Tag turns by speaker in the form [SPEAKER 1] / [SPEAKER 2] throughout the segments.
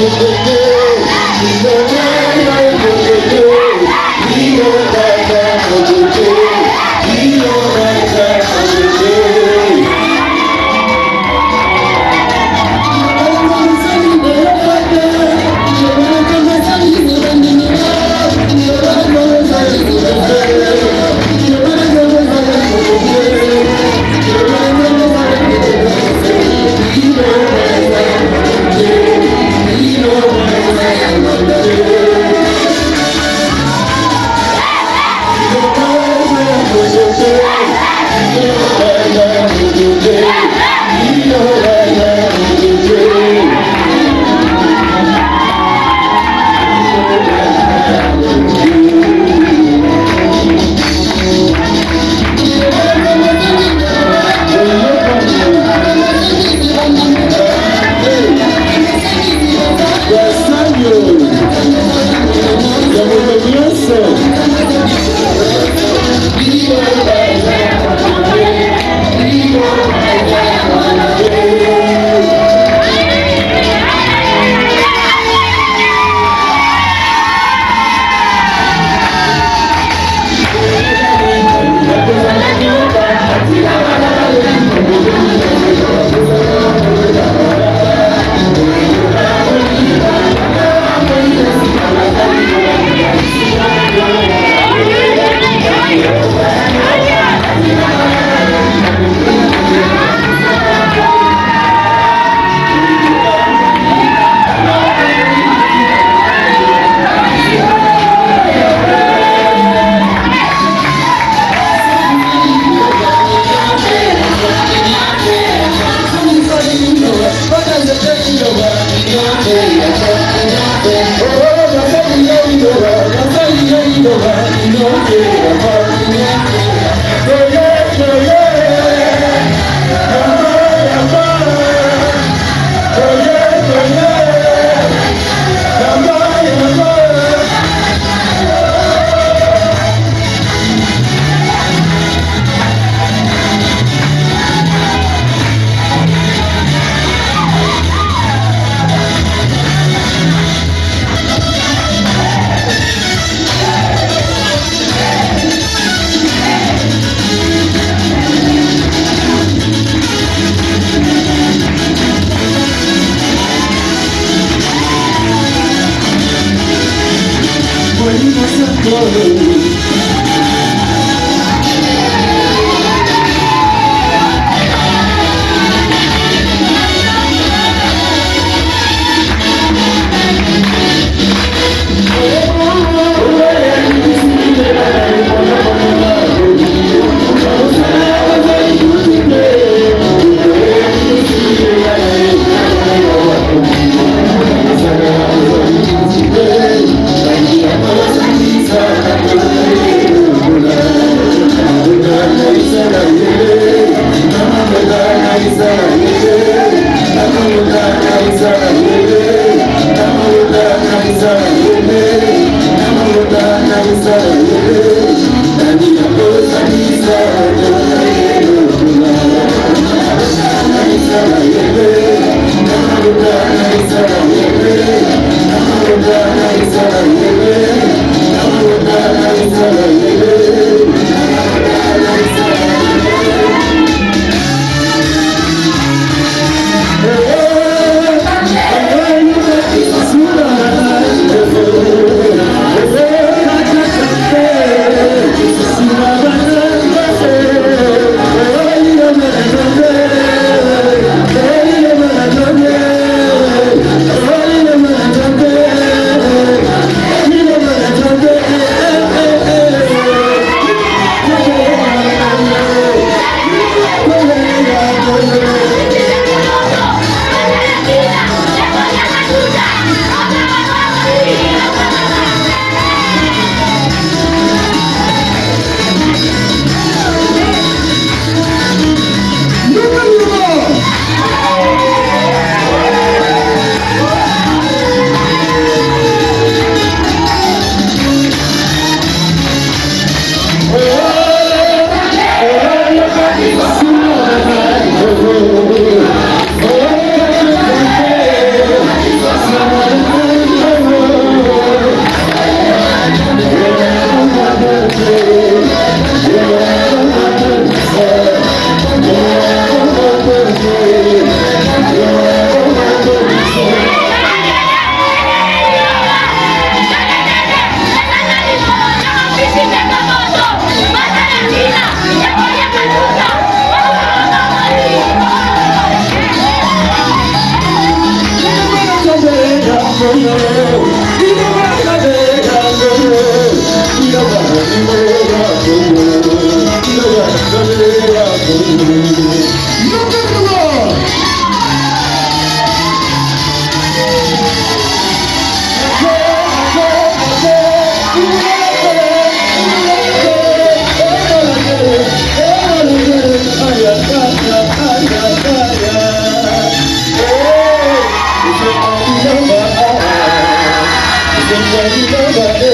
[SPEAKER 1] Thank you. Deus. E a monogamia é Yeah. Oh. you. de.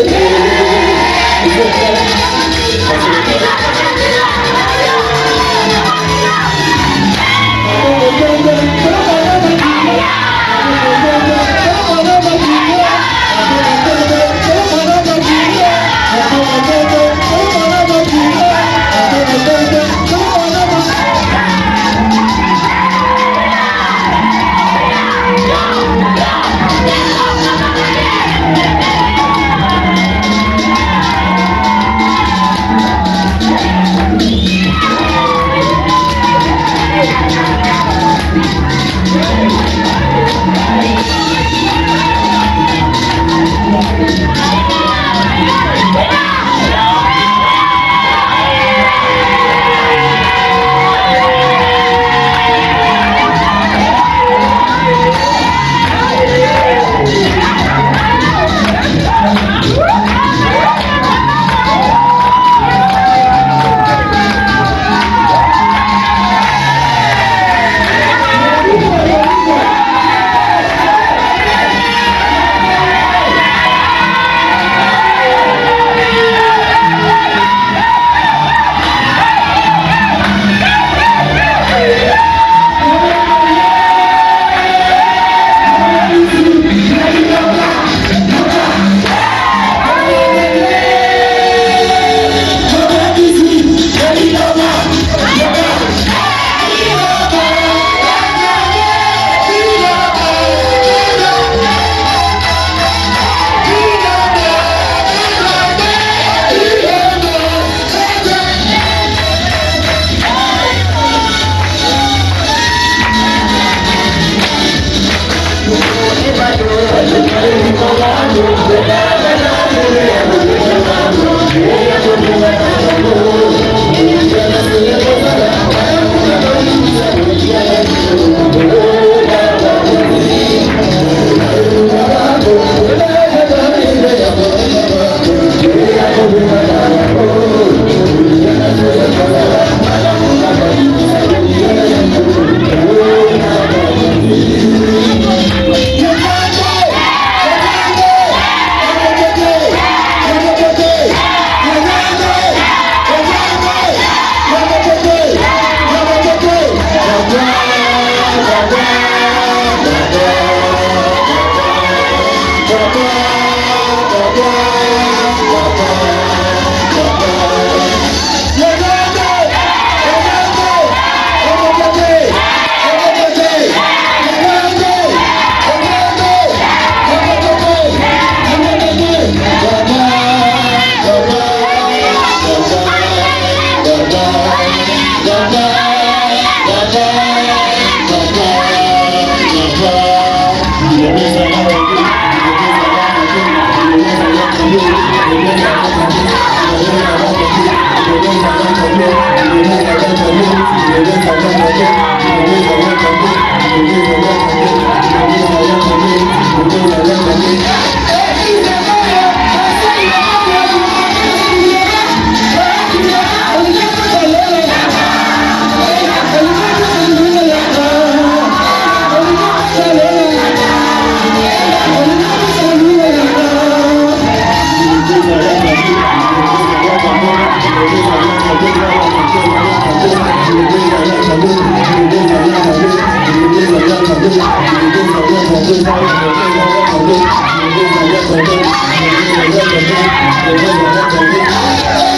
[SPEAKER 1] Thank you. 走路，走路，